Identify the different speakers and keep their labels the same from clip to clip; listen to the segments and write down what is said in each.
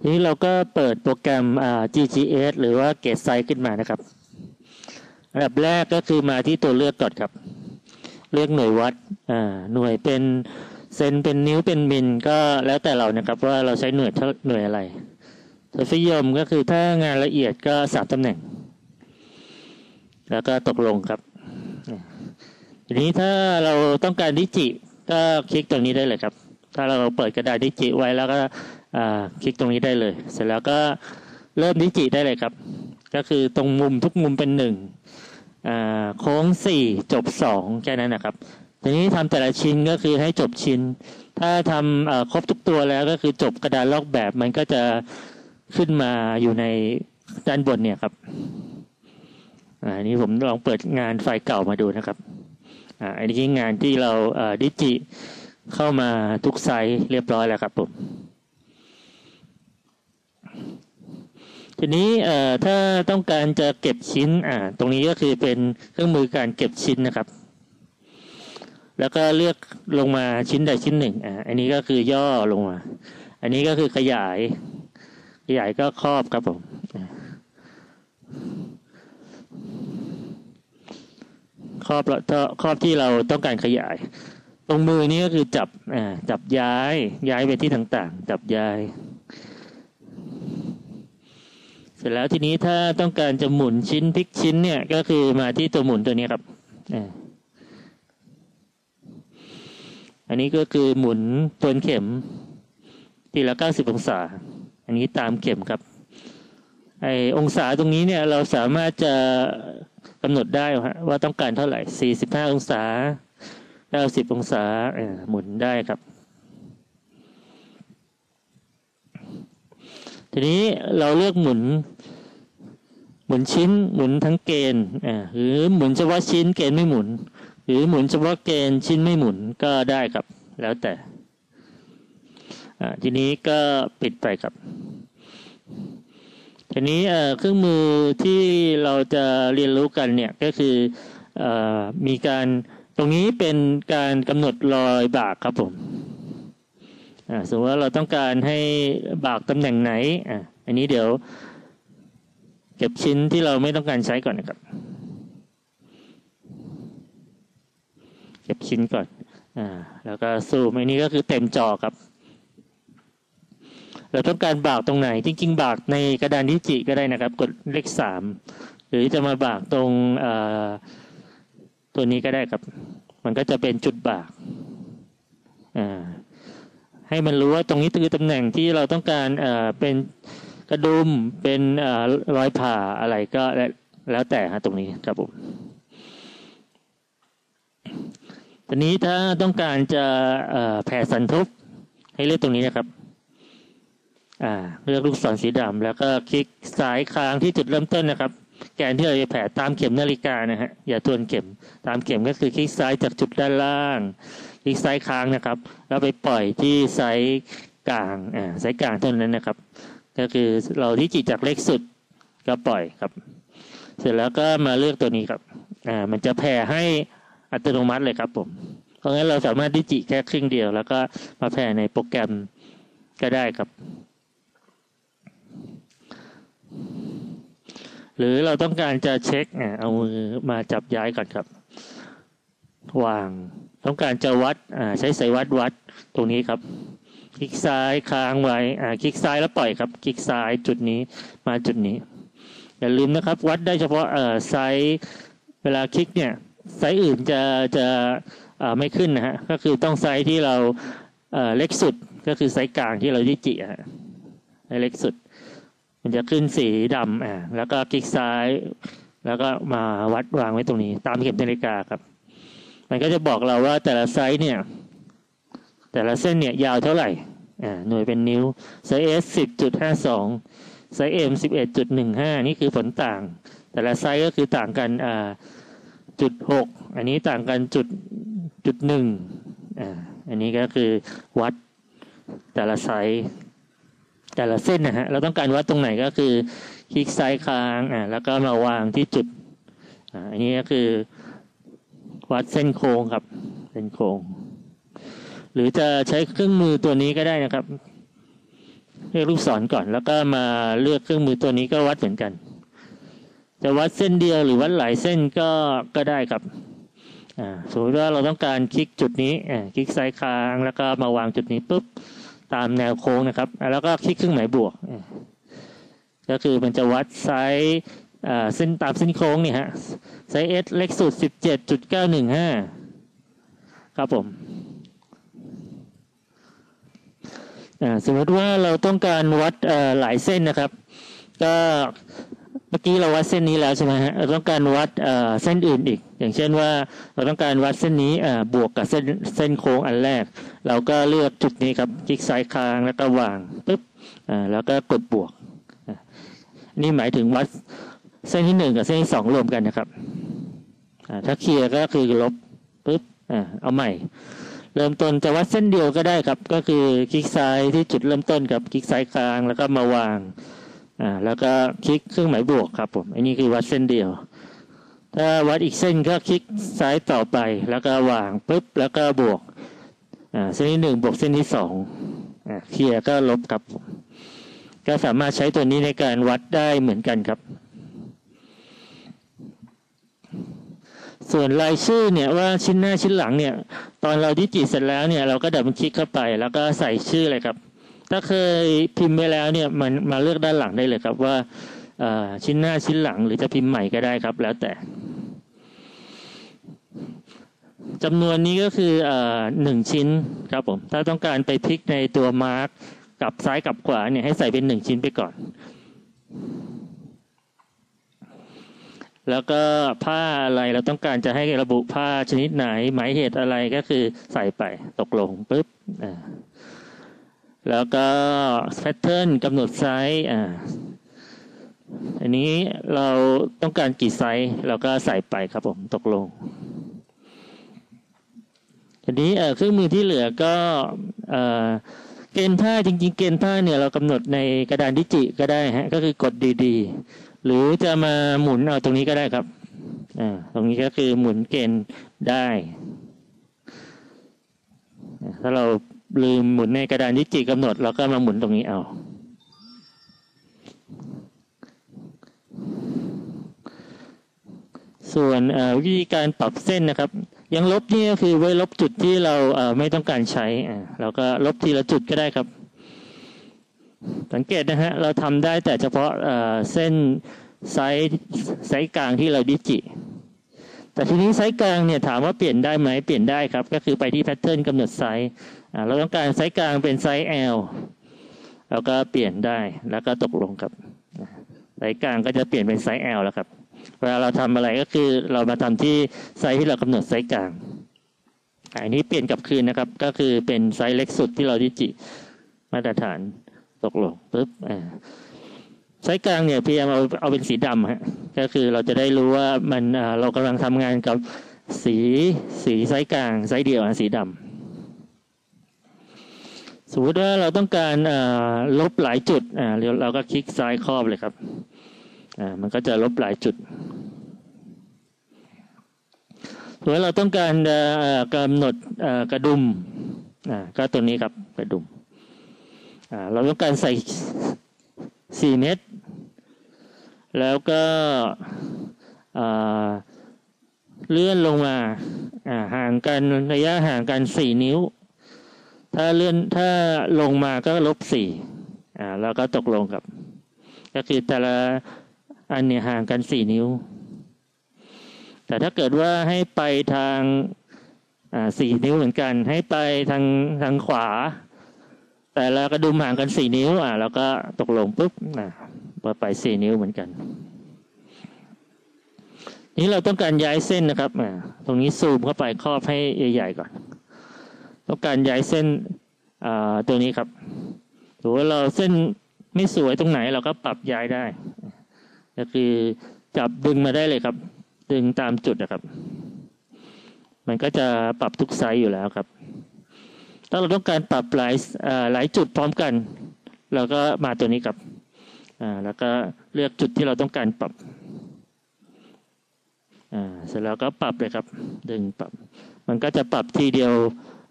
Speaker 1: ทีนี้เราก็เปิดโปรแกรม GGS หรือว่า Gate Size ขึ้นมานะครับอันดับแรกก็คือมาที่ตัวเลือกก่อนครับ เลือกหน่วยวัดหน่วยเป็นเซนเป็นนิ้วเป็นมิลก็แล้วแต่เรานะครับว่าเราใช้หน่วยเท่าหน่วยอะไรทศนิยมก็คือถ้างานละเอียดก็สามตำแหน่ง แล้วก็ตกลงครับ ทีนี้ถ้าเราต้องการดิจิ ก็คลิกตรงนี้ได้เลยครับ ถ้าเราเปิดกระดาษดิจิไว้แล้วก็ คลิกตรงนี้ได้เลย เสร็จแล้วก็เริ่มดิจิได้เลยครับ ก็คือตรงมุมทุกมุมเป็นหนึ่งโค้งสี่จบสองแค่นั้นนะครับ ทีนี้ทำแต่ละชิ้นก็คือให้จบชิ้น ถ้าทำครบทุกตัวแล้วก็คือจบกระดาษลอกแบบมันก็จะขึ้นมาอยู่ในด้านบนเนี่ยครับอันนี้ผมลองเปิดงานไฟล์เก่ามาดูนะครับอันนี้งานที่เราดิจิเข้ามาทุกไซส์เรียบร้อยแล้วครับผม ทีนี้ถ้าต้องการจะเก็บชิ้นตรงนี้ก็คือเป็นเครื่องมือการเก็บชิ้นนะครับ แล้วก็เลือกลงมาชิ้นใดชิ้นหนึ่งออันนี้ก็คือย่อลงมา อันนี้ก็คือขยาย ขยายก็ครอบครับผมครอบครอบที่เราต้องการขยาย ตรงมือนี้ก็คือจับจับย้ายย้ายไปที่ต่างๆ จับย้าย เส ร็จแล้วทีนี้ถ้าต้องการจะหมุนชิ้นพลิกชิ้นเนี่ยก็คือมาที่ตัวหมุนตัวนี้ครับอันนี้ก็คือหมุนตัวเข็ม ทีละเก้าสิบองศา อันนี้ตามเข็มครับ ไอองศาตรงนี้เนี่ยเราสามารถจะกำหนดได้ว่าต้องการเท่าไหร่ 45 องศา 90 องศาหมุนได้ครับทีนี้เราเลือกหมุน หมุนชิ้นหมุนทั้งเกณฑ์หรือหมุนเฉพาะชิ้นเกณฑ์ไม่หมุน หรือหมุนเฉพาะเกณฑ์ชิ้นไม่หมุนก็ได้ครับ แล้วแต่ทีนี้ก็ปิดไปครับทีนี้เครื่องมือที่เราจะเรียนรู้กันเนี่ยก็คืออมีการตรงนี้เป็นการกำหนดรอยบากครับผมสมมติว่าเราต้องการให้บากตำแหน่งไหนออันนี้เดี๋ยว เก็บชิ้นที่เราไม่ต้องการใช้ก่อนนะครับ เก็บชิ้นก่อน อ่า แล้วก็ซูมอันนี้ก็คือเต็มจอครับ เราต้องการบากตรงไหน จริง ๆ บากในกระดานดิจิก็ได้นะครับ กดเลขสาม หรือจะมาบากตรงตัวนี้ก็ได้ครับ มันก็จะเป็นจุดบากให้มันรู้ว่าตรงนี้คือตำแหน่งที่เราต้องการเป็น กระดุมเป็นรอยผ่าอะไรก็แล้วแต่ฮะตรงนี้ครับผมตอนนี้ถ้าต้องการจะแผ่สันทุบให้เลือกตรงนี้นะครับอ่าเลือกลูกศรสีดำแล้วก็คลิกสายค้างที่จุดเริ่มต้นนะครับ แกนที่เราจะแผ่ตามเข็มนาฬิกานะฮะอย่าทวนเข็มตามเข็มก็คือคลิกซ้ายจากจุดด้านล่าง คลิกซ้ายค้างนะครับ แล้วไปปล่อยที่ไซส์กลางอ่าไซส์กลางเท่านั้นนะครับ ก็คือเราที่จิตจากเลขสุดก็ปล่อยครับ เสร็จแล้วก็มาเลือกตัวนี้ครับอ่ามันจะแผ่ให้อัตโนมัติเลยครับผมเพราะงั้นเราสามารถดิจิแค่ครึ่งเดียว แล้วก็มาแผ่ในโปรแกรมก็ได้ครับ หรือเราต้องการจะเช็คเอามือมาจับย้ายก่อนครับ วาง ต้องการจะวัดใช้สายวัดวัดตรงนี้ครับ คลิกซ้ายค้างไว้คลิกซ้ายแล้วปล่อยครับ คลิกซ้ายจุดนี้มาจุดนี้ อย่าลืมนะครับ วัดได้เฉพาะไซส์เวลาคลิกเนี่ยไซส์อื่นจะจะไม่ขึ้นนะฮะก็คือต้องไซส์ที่เราเล็กสุดก็คือไซส์กลางที่เรา digi ฮะเล็กสุด มันจะขึ้นสีดำอ่าแล้วก็คลิกซ้าย แล้วก็มาวัดวางไว้ตรงนี้ ตามเข็มนาฬิกาครับ มันก็จะบอกเราว่าแต่ละไซส์เนี่ยแต่ละเส้นเนี่ยยาวเท่าไหร่ หน่วยเป็นนิ้วไซส์ S สิบจุดห้าสองไซส์ M สิบเอ็ดจุดหนึ่งห้านี่คือผลต่าง แต่ละไซส์ก็คือต่างกันอ่าจุดหกอันนี้ต่างกันจุดจุดหนึ่งอ่าอันนี้ก็คือวัดแต่ละไซส์แต่ละเส้นนะฮะเราต้องการวัดตรงไหนก็คือคลิกซ้ายค้างอ่าแล้วก็มาวางที่จุดอ่าอันนี้ก็คือวัดเส้นโค้งครับเส้นโค้ง หรือจะใช้เครื่องมือตัวนี้ก็ได้นะครับเลือกลูกศรก่อน แล้วก็มาเลือกเครื่องมือตัวนี้ก็วัดเหมือนกัน จะวัดเส้นเดียวหรือวัดหลายเส้นก็ก็ได้ครับสมมติว่าเราต้องการคลิกจุดนี้คลิกซ้ายค้างแล้วก็มาวางจุดนี้ปุ๊บตามแนวโค้งนะครับ แล้วก็คลิกเครื่องหมายบวก ก็คือมันจะวัดไซส์เส้นตามเส้นโค้งนี่ฮะไซส์ S เล็กสุด 17.915 ครับผม สมมติว่าเราต้องการวัดหลายเส้นนะครับ ก็เมื่อกี้เราวัดเส้นนี้แล้วใช่ไหมฮะเราต้องการวัดเส้นอื่นอีก อย่างเช่นว่าเราต้องการวัดเส้นนี้บวกกับเส้นเส้นโค้งอันแรก เราก็เลือกจุดนี้ครับคลิกซ้ายค้างแล้วก็วางปุ๊บแล้วก็กดบวก นี่หมายถึงวัดเส้นที่หนึ่งกับเส้นที่สองรวมกันนะครับถ้าเคลียร์ก็คือลบปุ๊บเอาใหม่ เริ่มต้นจะวัดเส้นเดียวก็ได้ครับ ก็คือคลิกซ้ายที่จุดเริ่มต้นกับคลิกซ้ายกลางแล้วก็มาวางอ่าแล้วก็คลิกเครื่องหมายบวกครับผมอันนี้คือวัดเส้นเดียว ถ้าวัดอีกเส้นก็คลิกซ้ายต่อไปแล้วก็วางปุ๊บแล้วก็บวกอ่าเส้นที่หนึ่งบวกเส้นที่สองอ่าเคลียร์ก็ลบครับผมก็สามารถใช้ตัวนี้ในการวัดได้เหมือนกันครับ ส่วนรายชื่อเนี่ยว่าชิ้นหน้าชิ้นหลังเนี่ย ตอนเราดิจิตเสร็จแล้วเนี่ย เราก็ดับคลิกเข้าไป แล้วก็ใส่ชื่อเลยครับ ถ้าเคยพิมพ์ไปแล้วเนี่ยมันมาเลือกด้านหลังได้เลยครับว่าชิ้นหน้าชิ้นหลัง หรือจะพิมพ์ใหม่ก็ได้ครับ แล้วแต่จำนวนนี้ก็คือหนึ่งชิ้นครับผม ถ้าต้องการไปพลิกในตัว mark กับซ้ายกับขวาเนี่ยให้ใส่เป็นหนึ่งชิ้นไปก่อน แล้วก็ผ้าอะไรเราต้องการจะให้ระบุผ้าชนิดไหน หมายเหตุอะไรก็คือใส่ไปตกลงปุ๊บอ่าแล้วก็ pattern กำหนดไซส์อ่าอันนี้เราต้องการกี่ไซส์เราก็ใส่ไปครับผมตกลงทีนี้เครื่องมือที่เหลือก็เกณฑ์ผ้าจริง ๆ เกณฑ์ผ้าเนี่ยเรากำหนดในกระดานดิจิก็ได้ฮะก็คือกดดีๆ หรือจะมาหมุนเอาตรงนี้ก็ได้ครับอ่าตรงนี้ก็คือหมุนเกณฑ์ได้ ถ้าเราลืมหมุนในกระดานดิจิกำหนดเราก็มาหมุนตรงนี้เอาส่วนวิธีการปรับเส้นนะครับ ยังลบนี่ก็คือไว้ลบจุดที่เราไม่ต้องการใช้เราก็ลบทีละจุดก็ได้ครับ สังเกตนะฮะ เราทำได้แต่เฉพาะเส้นไซส์ไซส์กลางที่เรา digi แต่ทีนี้ไซส์กลางเนี่ยถามว่าเปลี่ยนได้ไหมเปลี่ยนได้ครับ ก็คือไปที่ pattern กำหนดไซส์เราต้องการไซส์กลางเป็นไซส์ L เราก็เปลี่ยนได้แล้วก็ตกลงครับไซส์กลางก็จะเปลี่ยนเป็นไซส์ L แล้วครับเวลาเราทำอะไรก็คือเรามาทำที่ไซส์ที่เรากำหนดไซส์กลางอันนี้เปลี่ยนกลับคืนนะครับ ก็คือเป็นไซส์เล็กสุดที่เรา digi มาตรฐาน ตกลงปุ๊บอ่าไซส์กลางเนี่ยพยายามเอาเอาเป็นสีดำฮะก็คือเราจะได้รู้ว่ามันเรากำลังทำงานกับสีสีไซส์กลางไซส์เดียวสีดำสมมติว่าเราต้องการลบหลายจุดเราก็คลิกซ้ายครอบเลยครับมันก็จะลบหลายจุดสมมติเราต้องการกำหนดกระดุมก็ตัวนี้ครับกระดุม เราต้องการใส่สี่เมตรแล้วก็เลื่อนลงมาห่างกันระยะห่างกันสี่นิ้ว ถ้าเลื่อนถ้าลงมาก็ลบสี่อ่าแล้วก็ตกลงครับ ก็คือแต่ละอันเนี้ห่างกันสี่นิ้ว แต่ถ้าเกิดว่าให้ไปทางสี่นิ้วเหมือนกัน ให้ไปทางทางขวา แต่เรากระดุมห่างกันสี่นิ้ว อะเราก็ตกลงปุ๊บนะไปสี่นิ้วเหมือนกัน นี้เราต้องการย้ายเส้นนะครับอ่าตรงนี้ซูมเข้าไปครอบให้ใหญ่ๆก่อน ต้องการย้ายเส้นอ่าตัวนี้ครับหรือว่าเราเส้นไม่สวยตรงไหนเราก็ปรับย้ายได้ ก็คือจับดึงมาได้เลยครับ ดึงตามจุดนะครับ มันก็จะปรับทุกไซส์อยู่แล้วครับ ถ้าเราต้องการปรับหลายหลายจุดพร้อมกัน เราก็มาตัวนี้ครับแล้วก็เลือกจุดที่เราต้องการปรับเสร็จแล้วก็ปรับเลยครับ ดึงปรับ มันก็จะปรับทีเดียว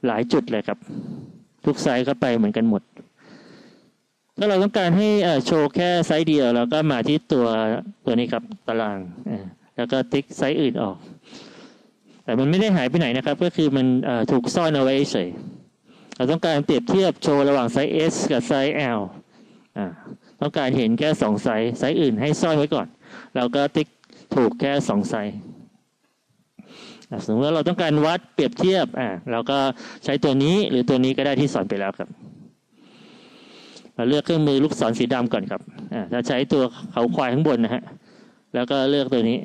Speaker 1: หลายจุดเลยครับ ทุกไซส์เข้าไปเหมือนกันหมด ถ้าเราต้องการให้โชว์แค่ไซส์เดียวเราก็มาที่ตัวตัวนี้ครับตาราง แล้วก็ติ๊กไซส์อื่นออก แต่มันไม่ได้หายไปไหนนะครับ ก็คือมันถูกซ่อนเอาไว้เฉย เราต้องการเปรียบเทียบโชว์ระหว่างไซส์ S กับไซส์ L ต้องการเห็นแค่สองไซส์ไซส์อื่นให้ซ่อนไว้ก่อน เราก็ติ๊กถูกแค่สองไซส์สมมติว่าเราต้องการวัดเปรียบเทียบอ่าเราก็ใช้ตัวนี้หรือตัวนี้ก็ได้ที่สอนไปแล้วครับเราเลือกเครื่องมือลูกศรสีดำก่อนครับอ่าจะใช้ตัวเขาควายข้างบนนะฮะแล้วก็เลือกตัวนี้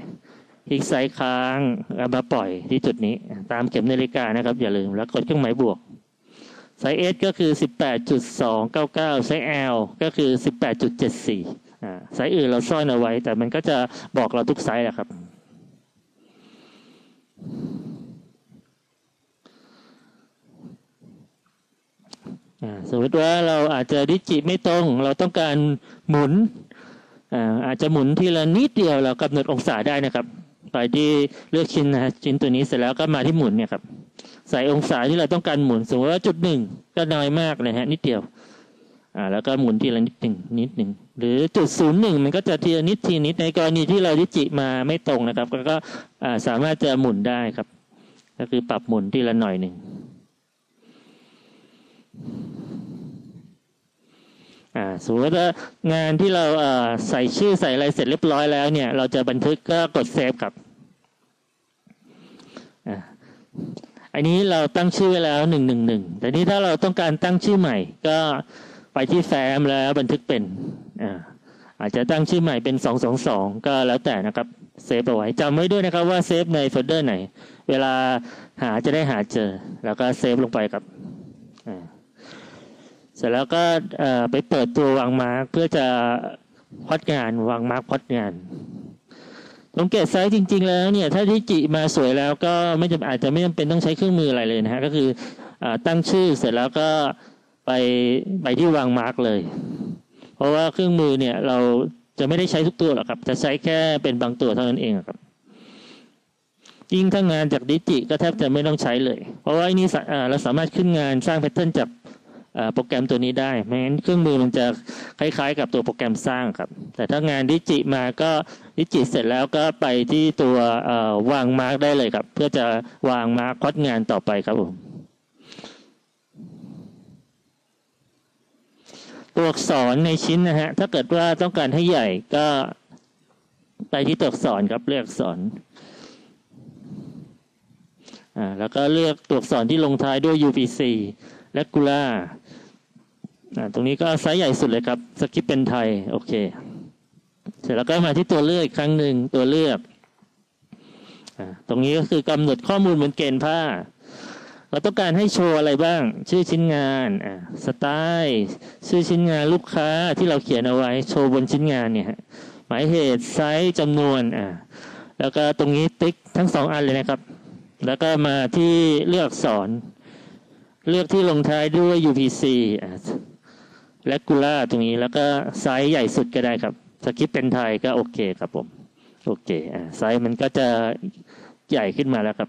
Speaker 1: คลิกซ้ายค้างมาปล่อยที่จุดนี้ ตามเข็มนาฬิกานะครับ อย่าลืมแล้วกดเครื่องหมายบวก ไซส์ S ก็คือ 18.299 ไซส์ L ก็คือ 18.74อ่าไซส์อื่นเราซ่อนเอาไว้ แต่มันก็จะบอกเราทุกไซส์แหละครับ สมมติว่าเราอาจจะ digi ไม่ตรง เราต้องการหมุนอาจจะหมุนทีละนิดเดียวเรากำหนดองศาได้นะครับ ไปที่เลือกชิ้นนะชิ้นตัวนี้เสร็จแล้วก็มาที่หมุนเนี่ยครับ ใส่องศาที่เราต้องการหมุนสมมติว่าจุดหนึ่งก็น้อยมากเลยฮะนิดเดียวอ่าแล้วก็หมุนทีละนิดหนึ่งนิดหนึ่งหรือจุดศูนย์หนึ่งมันก็จะทีละนิดทีนิดในกรณีที่เราดิจิมาไม่ตรงนะครับ ก็สามารถจะหมุนได้ครับ ก็คือปรับหมุนทีละหน่อยหนึ่ง อ่าสมมติว่างานที่เราใส่ชื่อใส่อะไรเสร็จเรียบร้อยแล้วเนี่ย เราจะบันทึกก็กดเซฟครับอ่าอันนี้เราตั้งชื่อไว้แล้วหนึ่งหนึ่งหนึ่งแต่นี้ถ้าเราต้องการตั้งชื่อใหม่ ก็ไปที่แฟ้มแล้วบันทึกเป็นอ่าอาจจะตั้งชื่อใหม่เป็นสองสองสองก็แล้วแต่นะครับ save เอาไว้จำไว้ด้วยนะครับว่า save ในโฟลเดอร์ไหน เวลาหาจะได้หาเจอ แล้วก็ save ลงไปครับอ่า เสร็จแล้วก็ไปเปิดตัววาง mark เพื่อจะพอดงานวาง mark plot งานสังเกตไซส์จริง ๆ แล้วเนี่ย ถ้า digi มาสวยแล้วก็ไม่จำอาจจะไม่จำเป็นต้องใช้เครื่องมืออะไรเลยนะฮะก็คืออตั้งชื่อเสร็จแล้วก็ไปไปที่วาง mark เลย เพราะว่าเครื่องมือเนี่ยเราจะไม่ได้ใช้ทุกตัวหรอกครับ จะใช้แค่เป็นบางตัวเท่านั้นเองครับยิ่งถ้างานจาก digi ก็แทบจะไม่ต้องใช้เลย เพราะว่านี่เราสามารถขึ้นงานสร้าง pattern จาก โปรแกรมตัวนี้ได้ไม่งั้นเครื่องมือมันจะคล้ายๆ กับตัวโปรแกรมสร้างครับ แต่ถ้างานดิจิมาก็ดิจิเสร็จแล้วก็ไปที่ตัววางมาร์กได้เลยครับ เพื่อจะวางมาร์กคอดงานต่อไปครับผมตัวอักษรในชิ้นนะฮะถ้าเกิดว่าต้องการให้ใหญ่ก็ไปที่ตัวอักษรครับเลือกอักษรอ่าแล้วก็เลือกตัวอักษรที่ลงท้ายด้วย UPC และกูล่า ตรงนี้ก็ไซส์ใหญ่สุดเลยครับสกิปเป็นไทย โอเค เสร็จแล้วก็มาที่ตัวเลือกครั้งหนึ่งตัวเลือกอตรงนี้ก็คือกำหนดข้อมูลบนเกรนผ้า เราต้องการให้โชว์อะไรบ้าง ชื่อชิ้นงานสไตล์ชื่อชิ้นงานลูกค้าที่เราเขียนเอาไว้ โชว์บนชิ้นงานเนี่ยหมายเหตุไซส์จำนวนอ่าแล้วก็ตรงนี้ติ๊กทั้งสองอันเลยนะครับ แล้วก็มาที่เลือกสอนเลือกที่ลงท้ายด้วย UPC และกูล่าตรงนี้แล้วก็ไซส์ใหญ่สุดก็ได้ครับสคริปเป็นไทยก็โอเคครับผม โอเคอ่าไซส์มันก็จะใหญ่ขึ้นมาแล้วครับ